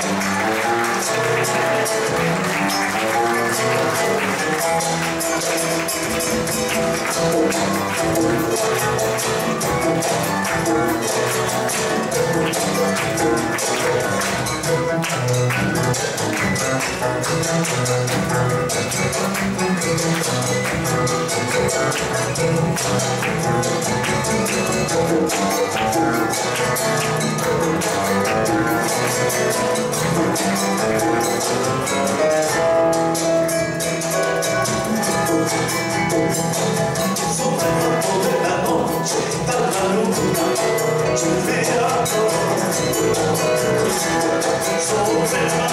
Sobre la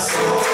soul.